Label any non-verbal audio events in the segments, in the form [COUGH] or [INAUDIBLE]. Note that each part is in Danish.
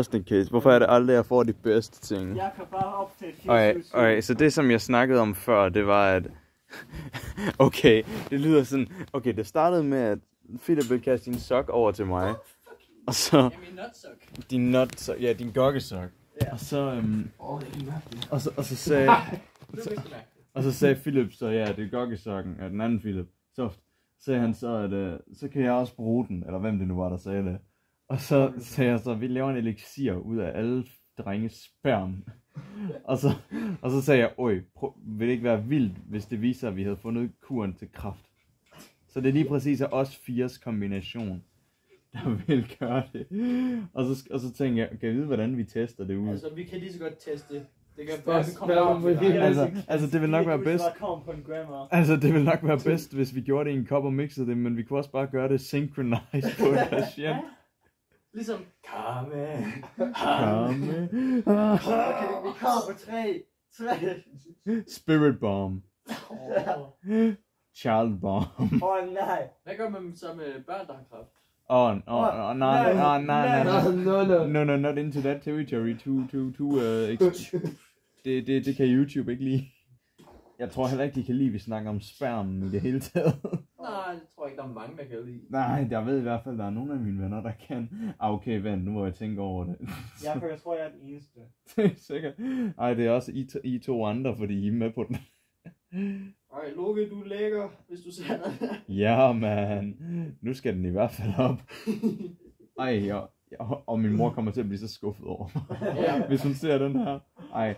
Just in case. Hvorfor er det aldrig, jeg får de bedste ting? Jeg kan bare optage 24 Okay, okay, så det som jeg snakkede om før, det var at... [LAUGHS] okay, det lyder sådan... Okay, det startede med, at Philip ville kaste din sok over til mig. Og så Jamen, nutsok. din nut, så, ja, din gokkesok. Ja. Og så, øhm, Åh, det er og så, og så sagde, [LAUGHS] mærkeligt. og så sagde Philip så, ja, det er gokkesokken, og den anden Philip, så sagde han så, at øh, så kan jeg også bruge den, eller hvem det nu var, der sagde det. Og så sagde jeg så, vi laver en elixir ud af alle drenges sperm. [LAUGHS] og, så, og så sagde jeg, oj, prøv, vil det ikke være vildt, hvis det viser, at vi havde fundet kuren til kraft. Så det er lige præcis af os fires kombination, der [LAUGHS] vil gøre det. Og så, og så tænkte jeg, kan jeg vide, hvordan vi tester det ud? Altså, vi kan lige så godt teste. Det kan op med hvad- dig. Altså, altså det vil nok være bedst. Altså, det vil nok være bedst, hvis vi gjorde det i en kop og mixede det, men vi kunne også bare gøre det synchronized på [LAUGHS] en patient. Ligesom, komme. Komme. Okay, vi kommer på tre. Tre. Spirit bomb. Child bomb. Åh oh, nej. Hvad gør man så med børn, der har kræft? Åh, oh, oh, oh, nej, nej, nej, nej, nej. No, no. No, no, not into that territory. Too, too, too, uh, ex- [LAUGHS] det, det, det kan YouTube ikke lide. Jeg tror heller ikke, de kan lide, at vi snakker om spermen i det hele taget. Nej, det tror jeg ikke, der er mange, der kan lide. Nej, jeg ved i hvert fald, at der er nogle af mine venner, der kan. Ah, okay, vent, nu må jeg tænke over det. Jeg, for jeg tror, jeg er den eneste. [LAUGHS] Det er sikkert. Ej, det er også I, to, I to andre, fordi I er med på den. Ej, Loke, du er lækker, hvis du ser det. [LAUGHS] Ja, man. Nu skal den i hvert fald op. Ej, og, og, og min mor kommer til at blive så skuffet over mig, ja. [LAUGHS] hvis hun ser den her. Ej.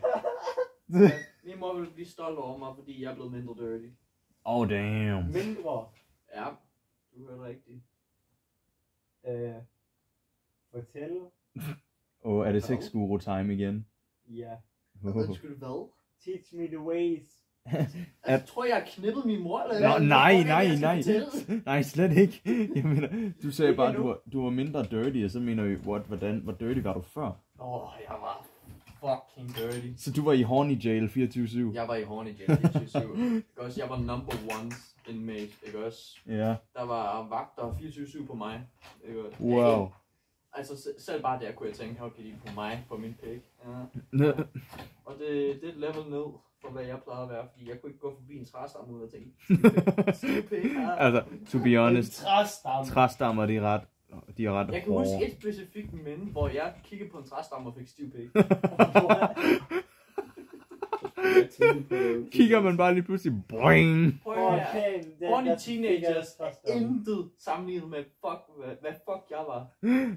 Min mor vil blive stolt over mig, fordi jeg er blevet mindre dirty. Oh, damn. Mindre. Ja, du hørte rigtigt. Øh, fortæl. Åh, oh, er det sexguru time igen? Ja. Skulle det hvad? Teach me the ways. [LAUGHS] Altså, jeg tror, jeg har knippet min mor, eller Nå, nej, er nej, jeg nej. fortælle? Nej, slet ikke. Jeg mener, du sagde [LAUGHS] bare, du var, du var mindre dirty, og så mener vi, what, hvordan, hvor dirty var du før? Åh, oh, jeg var fucking dirty. Så du var i horny jail 24-7? Jeg var i Horny Jail 24 [LAUGHS] Ikke også? Jeg var number one inmate, ikke også? Ja. Der var vagter 24-7 på mig. Ikke også? Wow. Altså se- selv bare der kunne jeg tænke, okay, de på mig, på min pik. Ja. Og det, det er et level ned for hvad jeg plejede at være, fordi jeg kunne ikke gå forbi en træstamme uden at tænke, [LAUGHS] "Stiv pik, ja." altså, to be honest, træstamme. træstammer, de er ret, de er ret Jeg kan hårde. huske et specifikt minde, hvor jeg kiggede på en træstamme og fik stiv pik. Kigger man bare lige pludselig, boing! Okay, Horny teenagers er intet sammenlignet med fuck, hvad, hvad fuck jeg var.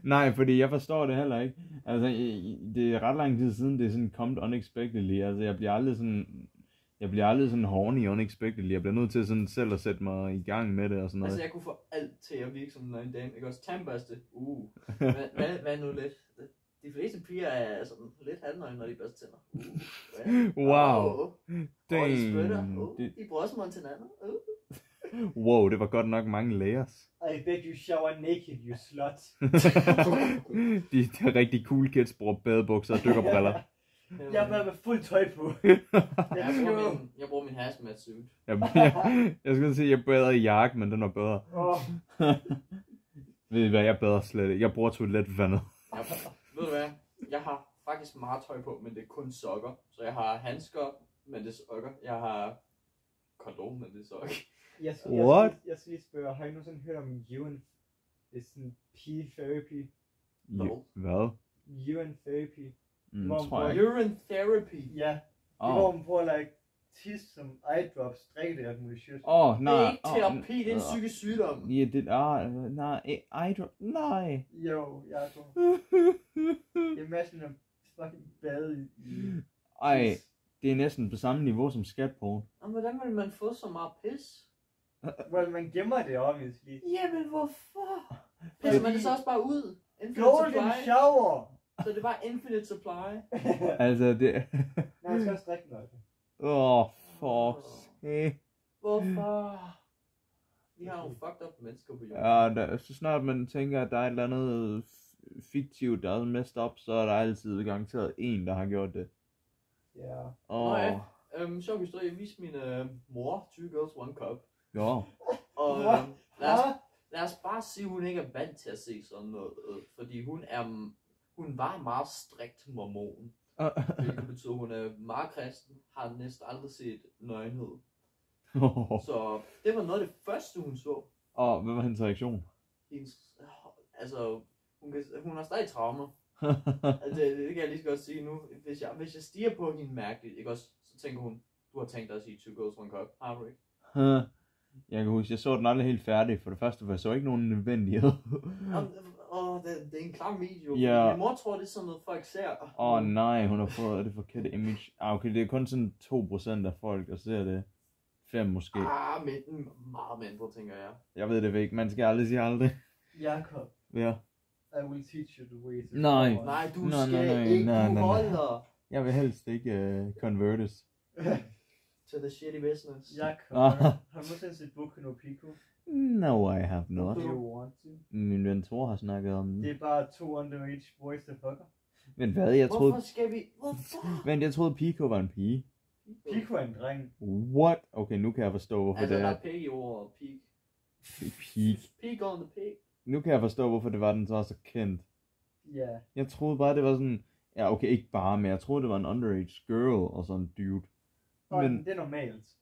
Nej, fordi jeg forstår det heller ikke. Altså, det er ret lang tid siden, det er sådan kommet unexpectedly. Altså, jeg bliver aldrig sådan... Jeg bliver aldrig sådan horny unexpectedly. Jeg bliver nødt til sådan selv at sætte mig i gang med det og sådan noget. Altså, jeg kunne få alt til at virke som en dame. Ikke også tandbørste? Uh. Hvad, [LAUGHS] hvad, hvad nu lidt? De fleste piger er sådan lidt halvnøgne, når de børster tænder. Uh. Hvad? Wow. Oh, oh. Og de spytter. Uh. Det, De bruger sig til hinanden. Uh. [LAUGHS] wow, det var godt nok mange layers. I bet you shower naked, you slut. [LAUGHS] de, de rigtig cool kids bruger badebukser og dykkerbriller. Jeg har været med fuld tøj på. [LAUGHS] Jeg bruger min, jeg bruger min hazmat suit. Jeg, jeg, jeg skulle sige, at jeg bader i jakke, men den var bedre. Åh, [LAUGHS] Ved I hvad, jeg bader slet ikke. Jeg bruger toiletvandet. Jeg, ved du hvad? Jeg har faktisk meget tøj på, men det er kun sokker. Så jeg har handsker, men det er sokker. Jeg har kondom, men det er sokker. Jeg skal, What? Jeg skal, jeg skal lige spørge, har I nogensinde hørt om UN? Det er sådan P-therapy. Hvad? UN therapy. Mm, Hvor- tror jeg. Urine therapy. Ja, det er Åh, hvor man at like, tisse som eye drops, drikke det og muligt shit. oh, Det nej. er ikke åh, terapi, det er en åh. psykisk sygdom. Ja, det ah, nej, I don't, nej. Jo, jeg [LAUGHS] er så. Imagine at fucking bade i, Ej, det er næsten på samme niveau som skatporn. Og hvordan vil man få så meget pis? [LAUGHS] Well, man gemmer det, obviously. Jamen hvorfor? Pisser man det så også bare ud? Golden shower! Så det er bare infinite supply? [LAUGHS] Altså, det... Nej, man skal også drikke noget. Åh, oh, for. Hvorfor? Vi har nogle fucked up mennesker på jorden. Ja, så snart man tænker, at der er et eller andet fiktivt, der er messed up, så er der altid garanteret en, der har gjort det. Ja. Åh, Nej. Øhm, sjov historie, jeg viste min øh, mor, Two Girls, One Cup. jo. Og øhm, lad, os, lad os bare sige, at hun ikke er vant til at se sådan noget. Øh, fordi hun er, hun var meget strikt mormon. Hvilket betyder, at hun er meget kristen, har næsten aldrig set nøgenhed. [LAUGHS] Så det var noget af det første, hun så. Og hvad var hendes reaktion? Hendes, altså, hun, kan, hun har stadig traumer. [LAUGHS] Altså, det, det, kan jeg lige så godt sige nu. Hvis jeg, hvis jeg stiger på hende mærkeligt, ikke også, så tænker hun, du har tænkt dig at sige two girls, one cup. Har du ikke? [LAUGHS] jeg kan huske, jeg så den aldrig helt færdig. For det første, for jeg så ikke nogen nødvendighed. Jamen, Åh, det, det er en klam video. Ja. Min mor tror, det er sådan noget, folk ser. Åh oh, nej, hun har fået det forkerte image. Ah, okay, det er kun sådan 2% af folk, der ser det. 5 måske. Ah, men meget mindre, tænker jeg. Jeg ved det ikke. Man skal aldrig sige aldrig. Jakob, Ja. I will teach you the way to Nej. Nej, du Nå, skal nej, nej, ikke nej, nej, nej. holde Jeg vil helst ikke uh, convertes. [LAUGHS] til the shitty business. Jakob, Ah. har du nogensinde set Boku no Pico? No, I have not. Do you want to? Min ven Thor har snakket om Det det. er bare to underage boys, der fucker. Men hvad? Jeg troede, Hvorfor skal vi... Hvorfor? men jeg troede Pico var en pige. Pico er en dreng. What? Okay, nu kan jeg forstå, hvorfor Altså, det der er er pig i ordet. Pig. pig. Pig on the pig. Nu kan jeg forstå, hvorfor det var, den så var så kendt. Ja. Jeg troede bare, det var sådan... Ja, okay, ikke bare, men jeg troede, det var en underage girl og sådan en dude. Men- det er normalt.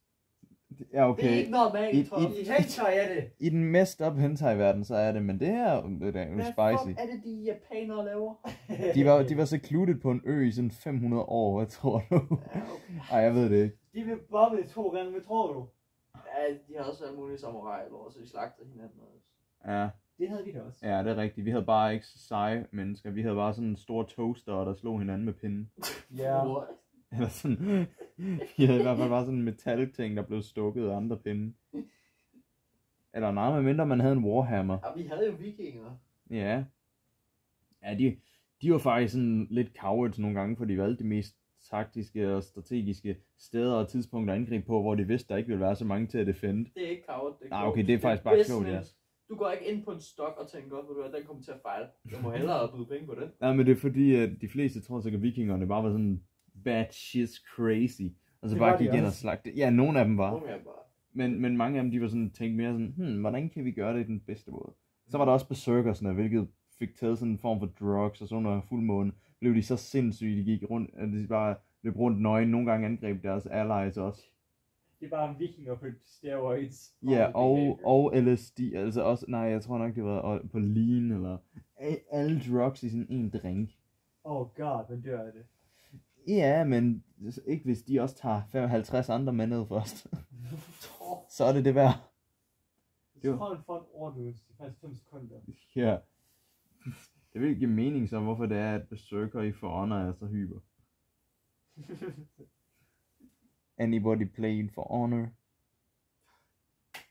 Ja, Det er okay. ikke normalt, I- Tom. I hentai er det. I den mest up hentai-verden, så er det, men det her det er jo Hvad spicy. fuck er det, de japanere laver? [LAUGHS] De var, de var secluded på en ø i sådan 500 år, hvad tror du? Ja, okay. [LAUGHS] Ej, jeg ved det ikke. De vil bobbe to gange, hvad tror du? Ja, de har også alle mulige samurai lov, så de slagter hinanden også. Ja, Det havde vi da også. ja, det er rigtigt. Vi havde bare ikke så seje mennesker. Vi havde bare sådan en stor toaster, der slog hinanden med pinden. Ja. What? [LAUGHS] Eller sådan, vi havde i hvert fald bare sådan en metalting, der blev stukket af andre pinde. Eller nej, medmindre man havde en warhammer. Ja, vi havde jo vikinger. Ja. Ja, de, de var faktisk sådan lidt cowards nogle gange, for de valgte de mest taktiske og strategiske steder og tidspunkter at angribe på, hvor de vidste, der ikke ville være så mange til at defende. Det er ikke coward, det er klogt. okay, det er faktisk bare klogt, business. Du går ikke ind på en stok og tænker hvad, den kommer til at fejle. Du må hellere byde penge på den. Nej, men det er fordi, at de fleste tror sikkert, at vikingerne bare var sådan bad shit crazy. Og så Det bare var gik ind og slagte. Ja, nogle af dem var. Nogle. Men, men mange af dem, de var sådan, tænkt mere sådan, hmm, hvordan kan vi gøre det i den bedste måde? Så var der også berserkersne, hvilket fik taget sådan en form for drugs, og så under fuldmåne blev de så sindssyge, de gik rundt, at de bare løb rundt nøgen, nogle gange angreb deres allies også. Det er bare vikinger på steroids. Ja, og, og LSD, altså også, nej, jeg tror nok, det var på lean, eller alle drugs i sådan en drink. Oh god, man dør af det. Ja, men ikke hvis de også tager 55 andre med ned først. [LAUGHS] Så er det det værd. Så Jo. hold overdose. Det er faktisk 5 sekunder. Ja. Det vil give mening så, hvorfor det er, at Berserker i For Honor er så hyper. [LAUGHS] Anybody playing For Honor?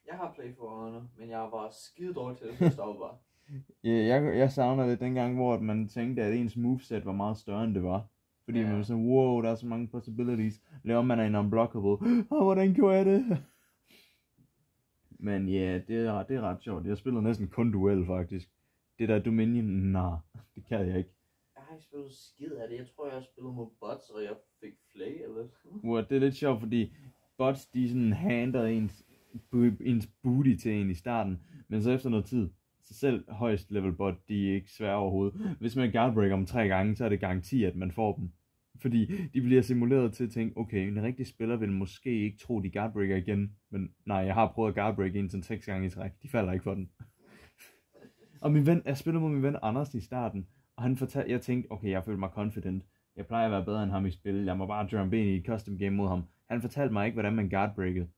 Jeg har Play for Honor, men jeg var skide dårlig til det, jeg stoppede bare. [LAUGHS] Ja, jeg, jeg savner det dengang, hvor man tænkte, at ens moveset var meget større, end det var. Fordi Ja. man var sådan, wow, der er så mange possibilities. Laver man en unblockable. [LAUGHS] Åh, hvordan gjorde jeg det? [LAUGHS] Men ja, det er, det er ret sjovt. Jeg spiller næsten kun duel, faktisk. Det der Dominion, nej, det kan jeg ikke. Jeg har ikke spillet skid af det. Jeg tror, jeg har spillet mod bots, og jeg fik flay eller [LAUGHS] Hvor det er lidt sjovt, fordi bots, de sådan hander ens, ens booty til en i starten, men så efter noget tid, så selv højst level bot, de er ikke svære overhovedet. Hvis man guardbreaker dem tre gange, så er det garanti, at man får dem. Fordi de bliver simuleret til at tænke, okay, en rigtig spiller vil måske ikke tro, de guardbreaker igen, men nej, jeg har prøvet at guardbreak en sådan seks gange i træk, de falder ikke for den. og min ven, jeg spillede mod min ven Anders i starten, og han fortalte, jeg tænkte, okay, jeg følte mig confident, jeg plejer at være bedre end ham i spil. Jeg må bare jump ind i et custom game mod ham. Han fortalte mig ikke, hvordan man guardbreakede.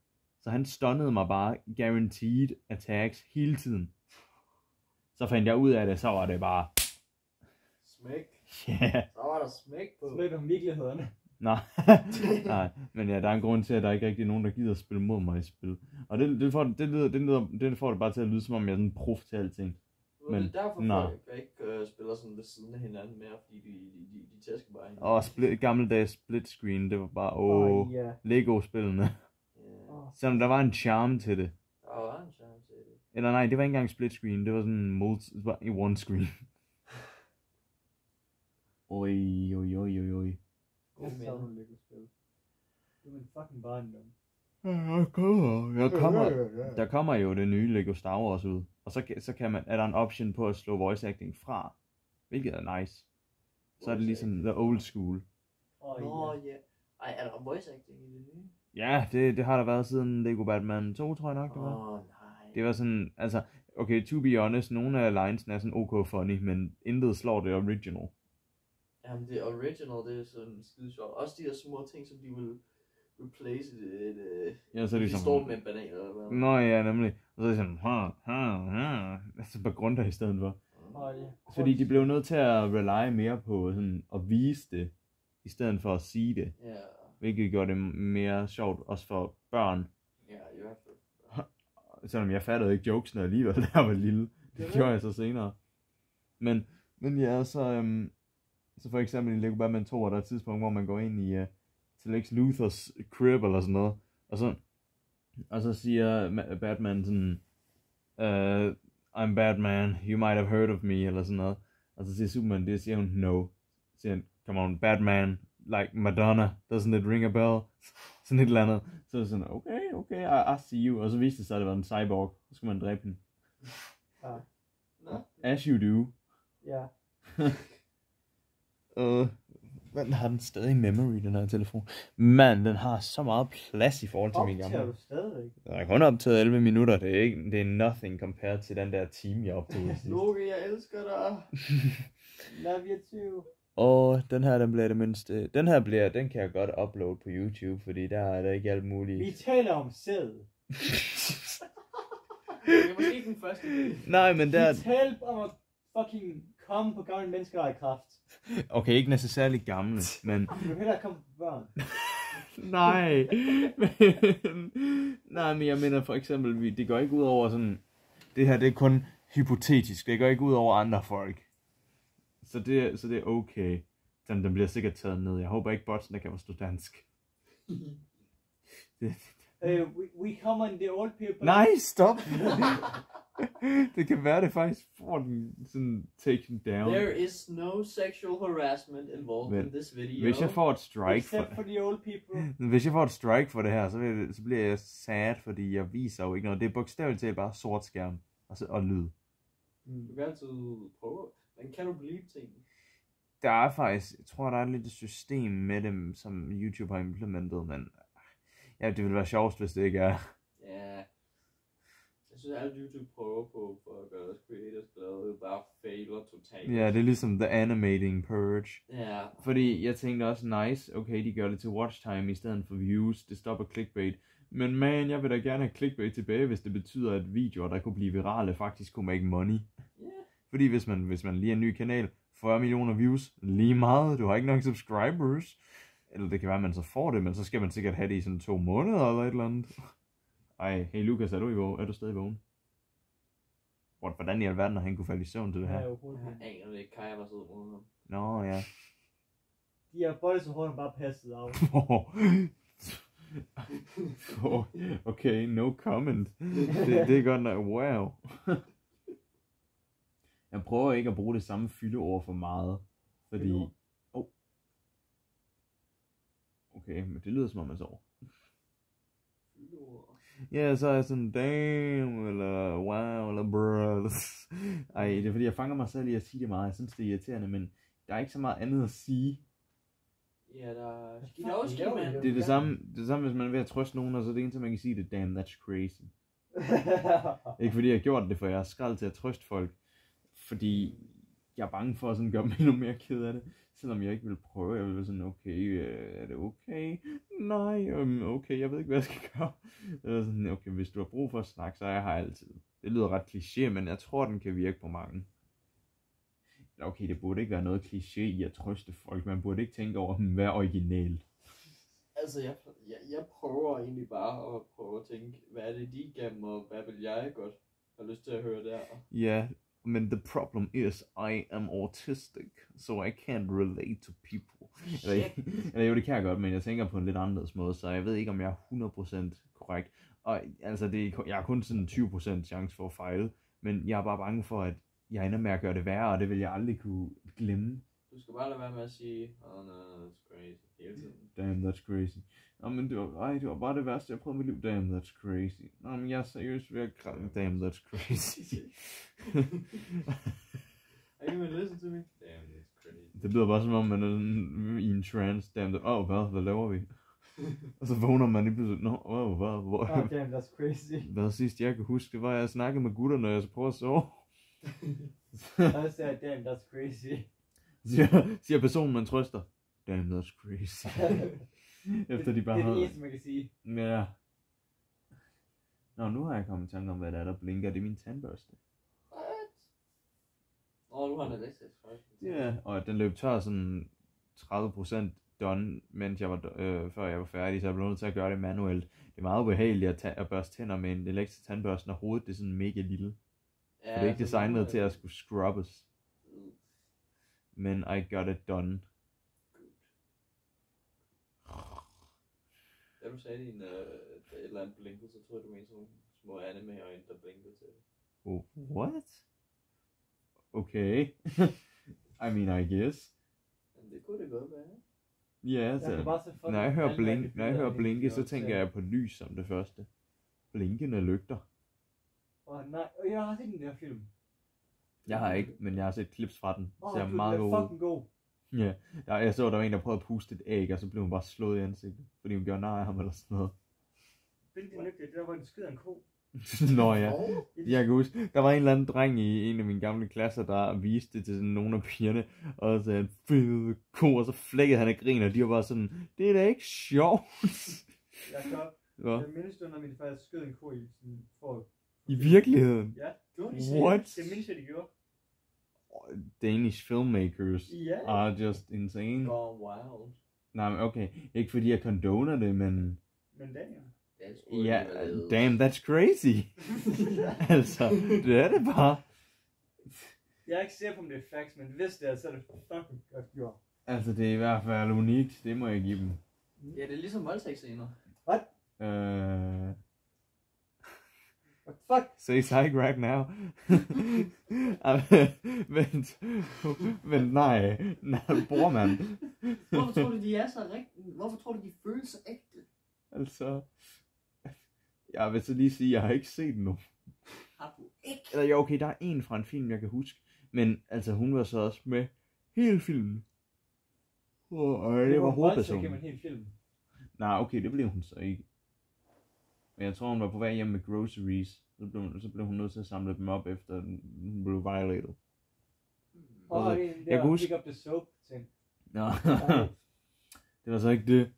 Så han stunnede mig bare guaranteed attacks hele tiden. Så fandt jeg ud af det, så var det bare, smæk ja, yeah. Så var der smæk på. Slet om virkeligheden. nej, [LAUGHS] nej, men ja, der er en grund til, at der ikke rigtig er nogen, der gider at spille mod mig i spil. Og det, det, får, det, lyder, det, lyder, det får det bare til at lyde, som om jeg er sådan en prof til alting. Men, Men- det er derfor, nå. folk ikke uh, spiller sådan ved siden af hinanden mere, fordi de, de, de, de tæsker bare hinanden. Og split, gammeldags split screen, det var bare, åh, Åh, ja. Lego-spillene. Ja, Åh, Selvom der var en charm til det. der var en chance til det. Eller nej, det var ikke engang split screen, det var sådan multi, det var i one screen. Oj, oj, oj, oj, oj. Jeg savner Lego-spil. Det er min fucking barndom. Der kommer, der kommer, der kommer jo det nye Lego Star Wars ud. Og så, kan- så kan man, er der en option på at slå voice acting fra. Hvilket er nice. Så er det ligesom the old school. Åh, Nå, ja. Ej, er der voice acting i det nye? Ja, det, det har der været siden Lego Batman 2, tror jeg nok, det Åh, var. oh, nej. Det var sådan, altså, okay, to be honest, nogle af linesene er sådan ok funny, men intet slår det original. Jamen, det original, det er sådan skide sjovt. Også de der små ting, som de vil replace det, det Ja, så er de sådan, står med en banan eller hvad. Nå ja, nemlig. Og så er det sådan, ha, ha, ha. Altså bare grund i stedet for. Ja. Fordi de blev nødt til at rely mere på sådan at vise det, i stedet for at sige det. Ja, Hvilket gjorde det mere sjovt, også for børn. ja, i hvert fald. Selvom jeg fattede ikke jokesene alligevel, [LAUGHS] da jeg var lille. Det Det gjorde jeg så senere. Men, men ja, så, øhm, så for eksempel i Lego Batman 2, er der et tidspunkt, hvor man går ind i uh, til Lex Luthers crib eller sådan noget. Og så, og så siger Ma- Batman sådan, uh, I'm Batman, you might have heard of me, eller sådan noget. Og så siger Superman det, siger hun, no. Så siger han, come on, Batman, like Madonna, doesn't it ring a bell? [LAUGHS] sådan et eller andet. Så er sådan, okay, okay, I, I see you. Og så viste det sig, at det var en cyborg. Så skulle man dræbe hende. Nå, As you do. Ja. [LAUGHS] Øh, men har den stadig memory, den her telefon? Man, den har så meget plads i forhold til min Optager gamle. du stadigvæk? Den er kun optaget 11 minutter, det er, ikke, det er nothing compared til den der time, jeg optog [LAUGHS] sidst. Loke, jeg elsker dig. Love you too. Og den her, den bliver det mindste. Den her bliver, den kan jeg godt uploade på YouTube, fordi der er der ikke alt Vi muligt. taler om sæd. [LAUGHS] Det er måske ikke den første. Nej, men der, Vi taler om fucking komme på gamle mennesker af kraft. okay, ikke necessarily gamle, men Du vil hellere komme på børn. [LAUGHS] Nej. Men, nej, men jeg mener for eksempel, vi- det går ikke ud over sådan, det her det er kun hypotetisk, det går ikke ud over andre folk. Så det, så det er okay. Den, den bliver sikkert taget ned. Jeg håber ikke botsene kan forstå dansk. Uh, [LAUGHS] we, we come on the old people. nej, stop! [LAUGHS] [LAUGHS] det kan være, det faktisk får den sådan taken down. There is no sexual harassment involved Men in this video. Hvis jeg får et strike for, Except for the old people. [LAUGHS] Hvis jeg får et strike for det her, så, det, så bliver jeg sad, fordi jeg viser jo ikke noget. Det er bogstaveligt talt bare sort skærm og, så, og lyd. Du kan altid prøve. Men kan du blive ting? Der er faktisk, jeg tror, der er lidt et system med dem, som YouTube har implementeret, men ja, det ville være sjovest, hvis det ikke er. Ja. Jeg synes, alle YouTube prøver på for at gøre deres creators glade, bare fejler totalt. Ja, det er ligesom The Animating Purge. Ja. Fordi jeg tænkte også, nice, okay, de gør det til watch time i stedet for views, det stopper clickbait. Men man, jeg vil da gerne have clickbait tilbage, hvis det betyder, at videoer, der kunne blive virale, faktisk kunne make money. Ja. Fordi hvis man, hvis man lige er en ny kanal, 40 millioner views, lige meget, du har ikke nok subscribers. Eller det kan være, at man så får det, men så skal man sikkert have det i sådan to måneder eller et eller andet. Ej, hey Lukas, er du, i vågen? er du stadig vågen? What, hvordan i alverden har han kunne falde i søvn til det Ja, her? ikke. Jeg aner det ikke. Kaja var sød mod ham. Nå, ja. De her bolde så hurtigt bare passet af. oh, okay, no comment. Det, det er godt nok, wow. Jeg prøver ikke at bruge det samme fyldeord for meget, fordi... Fyldeord? Oh. Okay, men det lyder som om man sover. Ja, så er jeg sådan, damn, eller wow, eller bruh. [LAUGHS] Ej, det er fordi, jeg fanger mig selv i at sige det meget. Jeg synes, det er irriterende, men der er ikke så meget andet at sige. Ja, der... Skidowski, laver I mand. Det er det samme, det er samme, hvis man er ved at trøste nogen, og så er det eneste, man kan sige, det er, damn, that's crazy. [LAUGHS] Ikke fordi jeg har gjort det, for jeg er skrald til at trøste folk. Fordi jeg er bange for at sådan gøre dem [LAUGHS] endnu mere ked af det. Selvom jeg ikke vil prøve. Jeg vil være sådan, okay, øh, er det okay? Nej, um, okay, jeg ved ikke, hvad jeg skal gøre. Eller sådan, okay, hvis du har brug for at snakke, så er jeg her altid. Det lyder ret kliché, men jeg tror, den kan virke på mange. Okay, det burde ikke være noget kliché i at trøste folk. Man burde ikke tænke over, hvad er originalt. Altså, jeg, jeg, jeg prøver egentlig bare at prøve at tænke, hvad er det, de igennem, og hvad vil jeg godt have lyst til at høre der? Ja, men the problem is, I am autistic, so I can't relate to people. Eller, [LAUGHS] eller jo, det kan jeg godt, men jeg tænker på en lidt anderledes måde, så jeg ved ikke, om jeg er 100% korrekt. Og altså, det jeg har kun sådan 20% chance for at fejle, men jeg er bare bange for, at jeg ender med at gøre det værre, og det vil jeg aldrig kunne glemme. Du skal bare lade være med at sige, oh no, that's crazy, hele tiden. Damn, that's crazy. Nå, men det var, ej, det var bare det værste, jeg prøvede mit liv. Damn, that's crazy. Nå, men jeg er seriøst ved at græde. Damn, that's crazy. [LAUGHS] Are you gonna listen to me? Damn, that's crazy. Det lyder bare som om, man er sådan i en trance. Damn, åh, oh, hvad, hvad laver vi? og så vågner man lige pludselig, nå, åh, oh, hvad, hvor, Oh damn, that's crazy. [LAUGHS] hvad sidst jeg kan huske, det var, at jeg snakkede med gutterne, når jeg så prøver at sove. [LAUGHS] I said, damn, that's crazy. siger, siger personen, man trøster. Damn, that's crazy. [LAUGHS] Efter de bare det er det havde... eneste, man kan sige. Ja. Nå, nu har jeg kommet i tanke om, hvad der er, der blinker. Det er min tandbørste. What? Åh, oh, du har en elektrisk faktisk. Ja, og den løb tør sådan 30% done, mens jeg var, øh, før jeg var færdig, så jeg blev nødt til at gøre det manuelt. Det er meget ubehageligt at, tage, at børste tænder med en elektrisk tandbørste, når hovedet det er sådan mega lille. Ja, det er ikke designet nu, til at skulle scrubbes. Men I got it done. Da du sagde din, øh, et eller andet blinkede, så troede jeg, du mente sådan nogle små anime-øjne, der blinkede til det. Oh, what? Okay. [LAUGHS] I mean, I guess. Men det kunne det godt være. Ja, Jeg altså. kan bare se Når jeg hører, blink, når jeg hører blinke, så tænker jeg på lys som det første. Blinkende lygter. Åh oh, nej, jeg har set den der film. Jeg har ikke, men jeg har set clips fra den. Oh, meget den god er ud. fucking god. Ja, jeg, jeg så, der var en, der prøvede at puste et æg, og så blev hun bare slået i ansigtet. Fordi hun gjorde nej af ham eller sådan noget. Din lygte, det der, hvor den skyder en ko. [LAUGHS] Nå ja. Jeg kan huske, der var en eller anden dreng i en af mine gamle klasser, der viste det til sådan nogle af pigerne, og så sagde han, fede ko, og så flækkede han af grin, og de var bare sådan, det er da ikke sjovt. Jeg kan Hvad? jeg mindes når min far skød en ko i sådan, for... I virkeligheden? Ja, du har What? det mindes jeg, de gjorde. Danish filmmakers Ja. are just insane. Gone wild. Nej, men okay, ikke fordi jeg condoner det, men Men er sgu ja, ledet. damn, that's crazy. [LAUGHS] altså, det er det bare. Jeg er ikke sikker på, om det er facts, men hvis det er, så er det fucking godt gjort. Altså, det er i hvert fald unikt, det må jeg give dem. Ja, det er ligesom voldtægtsscener. Øh, What the fuck? psych right now. [LAUGHS] Vent, vent, nej, nej, bror mand. Hvorfor tror du, de er så rigtige? Hvorfor tror du, de føles så ægte? Altså, jeg vil så lige sige, jeg har ikke set den nu. Har du ikke? Eller ja, okay, der er en fra en film, jeg kan huske. Men altså, hun var så også med hele filmen. Og, og det var gennem hovedpersonen. en hel film. Nej, okay, det blev hun så ikke. Men jeg tror, hun var på vej hjem med groceries. Så blev, så blev hun nødt til at samle dem op, efter hun blev violated. Og Altså, en der jeg kan huske- up the soap ting. Nå, Nej. [LAUGHS] det var så ikke det.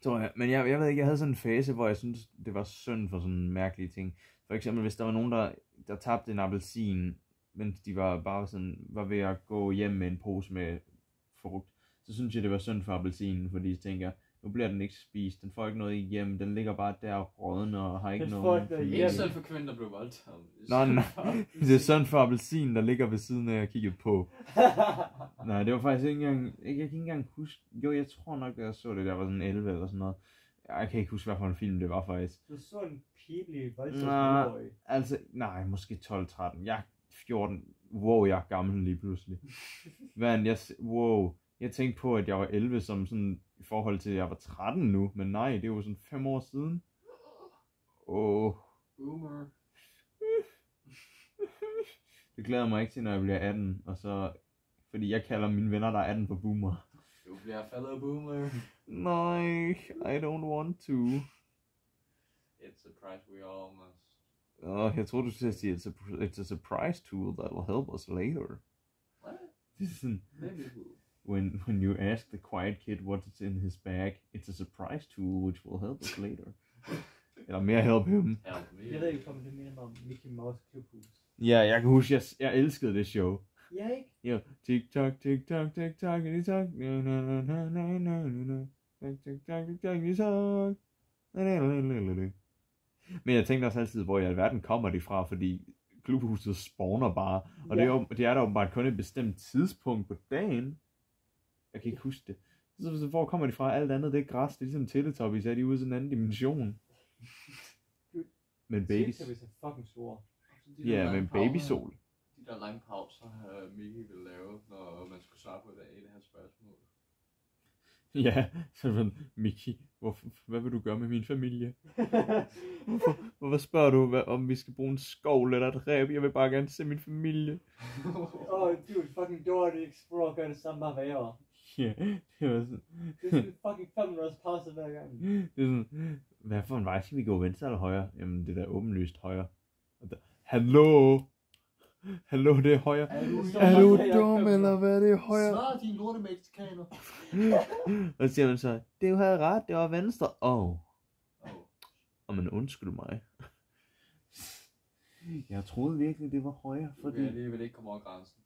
Tror jeg. Men jeg, jeg ved ikke, jeg havde sådan en fase, hvor jeg synes det var synd for sådan mærkelige ting. For eksempel, hvis der var nogen, der, der tabte en appelsin, mens de var bare sådan, var ved at gå hjem med en pose med frugt, så synes jeg, det var synd for appelsinen, fordi jeg tænker, nu bliver den ikke spist, den får ikke noget hjem, den ligger bare der råden og har ikke Den noget familie. Ikke selv for kvinden, der blev voldtaget. Nå, nej. Det er synd for appelsinen, der ligger ved siden af, jeg kiggede på. [LAUGHS] Nej, det var faktisk ikke engang, jeg, jeg kan ikke engang huske, jo, jeg tror nok, at jeg så det, der var sådan 11 eller sådan noget. Jeg kan ikke huske, hvad for en film det var faktisk. du så en pibelig Nej. voldtægtsmåløj. Altså, nej, måske 12-13. Jeg er 14. Wow, jeg er gammel lige pludselig. [LAUGHS] Men jeg, wow, jeg tænkte på, at jeg var 11 som sådan, i forhold til, at jeg var 13 nu. Men nej, det var sådan 5 år siden. Åh, oh, Boomer. [LAUGHS] det glæder mig ikke til, når jeg bliver 18. Og så, fordi jeg kalder mine venner, der er 18 for boomer. Du bliver fellow boomer. [LAUGHS] Nej, I don't want to. It's a price we all must. Oh, jeg tror du skulle sige, it's a, it's a surprise tool that will help us later. What? Det er sådan, Maybe we will. When, when you ask the quiet kid what's in his bag, it's a surprise tool which will help us later. Eller mere help him. Help me. Jeg ved ikke, om det minder mig om Mickey Mouse Klubhus. Ja, jeg kan huske, jeg, jeg elskede det show. Ja, ikke? Jo, tik tak, tik tak, tik tak, tik tak, na na na na na na na na, tik tik tak, tik tak, tik tak, na na na na na na. Men jeg tænkte også altid, hvor i alverden kommer de fra, fordi klubhuset spawner bare, og det, er, jo- det er der åbenbart kun et bestemt tidspunkt på dagen. Jeg kan ikke huske det. Så, så hvor kommer de fra? Alt andet, det er græs, det er ligesom Teletubbies, er de ude i sådan en anden dimension. Men babies. Teletubbies er fucking store. De Ja, men babysol. De der lange pauser, uh, Miki ville lave, når man skulle svare på det, det her spørgsmål. [LAUGHS] Ja, så sådan, Miki, hvor, hvad vil du gøre med min familie? [LAUGHS] Hvorfor, hvorfor spørger du, hvad, om vi skal bruge en skovl eller et ræb? Jeg vil bare gerne se min familie. [LAUGHS] Åh, oh, dude, fucking Dora the Explorer gør det samme bare værre. Ja, det var sådan, Det er sådan fucking 5 minutters pause hver gang. det er sådan, hvad for en vej skal vi gå, venstre eller højre? Jamen, det er da åbenlyst højre. Og der, Hallo? Hallo, det er højre. Er du Er du dum, eller hvad? Det er højre. Svar din lorte mexikaner. [LAUGHS] Og så siger man så, det er jo havde ret, det var venstre. Åh, oh. Oh. oh, men undskyld mig. Jeg troede virkelig, det var højre, Du kan fordi... alligevel ikke komme over grænsen.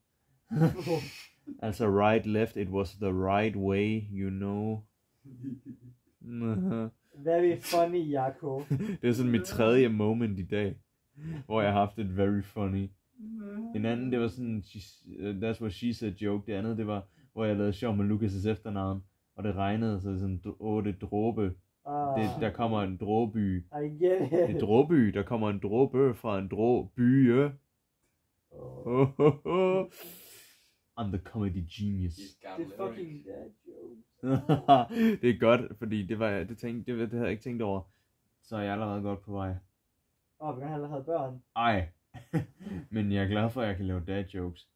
[LAUGHS] [LAUGHS] Altså right, left, it was the right way, you know. [LAUGHS] Very funny, Jakob. [LAUGHS] det er sådan mit tredje moment i dag, hvor jeg har haft et very funny. En anden, det var sådan, she, uh, that's what she said joke. Det andet, det var, hvor jeg lavede sjov med Lucas' efternavn. Og det regnede, så sådan, åh, det dråbe. Ah, Det, der kommer en dråby. I get it. er dråby, der kommer en dråbe fra en dråby. Oh, Oh. I'm the comedy genius. Det er fucking dad joke. [LAUGHS] det er godt, fordi det var jeg, det tænkte, det, det havde jeg ikke tænkt over. Så er jeg allerede godt på vej. Åh, oh, vi kan have havde børn. Ej. [LAUGHS] men jeg er glad for, at jeg kan lave dad jokes.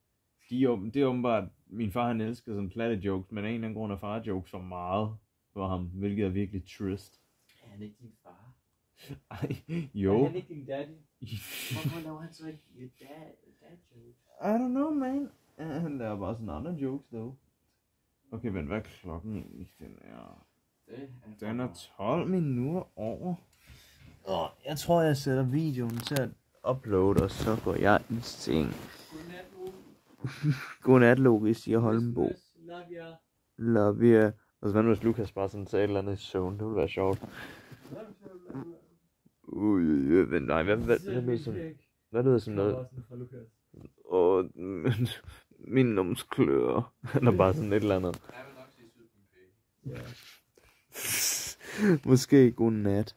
De er, åben- det er åbenbart, min far han elsker sådan platte jokes, men af en eller anden grund er far jokes for meget for ham, hvilket er virkelig trist. Er han ikke din far? Ej, [LAUGHS] Er jo. han ikke din daddy? Hvorfor laver han så ikke dad, dad joke? I don't know, man. Uh, han laver bare sådan andre jokes, though. Okay, men hvad er klokken egentlig? Den er, Det er den er 12 minutter over. Og jeg tror, jeg sætter videoen til at uploade, og så går jeg i seng. Godnat, [LAUGHS] Logi, siger Holmbo. Love jer. Love you. Og så hvad nu, hvis Lukas bare sådan sagde et eller andet i søvn, det ville være sjovt. Ui, ui, ui, nej, hvad, hvad, hvad, lyder som, hvad lyder som noget? Åh, [LAUGHS] men, min numsklør. Eller bare sådan et eller andet. Ja. [LAUGHS] Måske god nat.